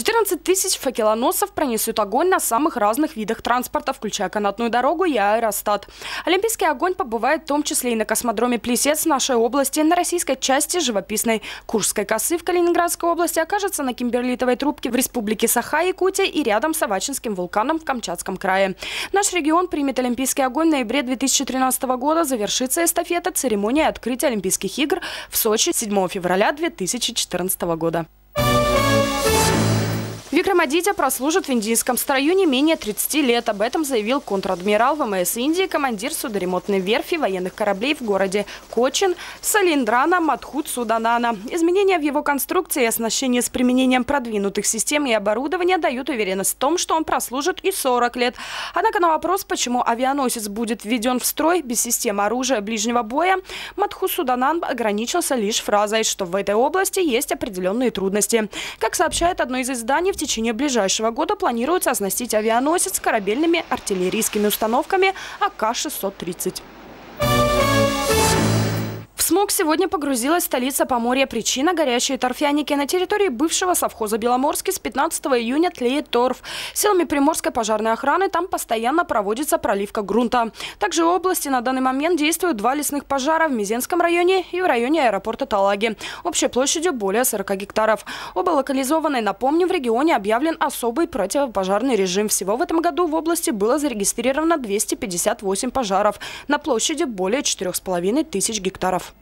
14 тысяч факелоносов пронесут огонь на самых разных видах транспорта, включая канатную дорогу и аэростат. Олимпийский огонь побывает в том числе и на космодроме Плесец в нашей области, на российской части живописной Курской косы в Калининградской области, окажется на Кимберлитовой трубке в республике Саха-Якутия и рядом с Авачинским вулканом в Камчатском крае. Наш регион примет Олимпийский огонь в ноябре 2013 года. Завершится эстафета церемонии открытия Олимпийских игр в Сочи 7 февраля 2014 года. Викрамадитя прослужит в индийском строю не менее 30 лет. Об этом заявил контр-адмирал ВМС Индии, командир судоремонтной верфи военных кораблей в городе Кочин Салиндрана Мадхут Суданана. Изменения в его конструкции и оснащение с применением продвинутых систем и оборудования дают уверенность в том, что он прослужит и 40 лет. Однако на вопрос, почему авианосец будет введен в строй без системы оружия ближнего боя, Мадхут Суданан ограничился лишь фразой, что в этой области есть определенные трудности. Как сообщает одно из изданий, в течение ближайшего года планируется оснастить авианосец корабельными артиллерийскими установками АК-630 смог сегодня погрузилась столица Поморья. Причина – горящие торфяники. На территории бывшего совхоза Беломорский с 15 июня тлеет торф. Силами Приморской пожарной охраны там постоянно проводится проливка грунта. Также в области на данный момент действуют два лесных пожара в Мизенском районе и в районе аэропорта Талаги. Общей площадью более 40 гектаров. Оба локализованы. Напомню, в регионе объявлен особый противопожарный режим. Всего в этом году в области было зарегистрировано 258 пожаров на площади более 4,5 тысяч гектаров.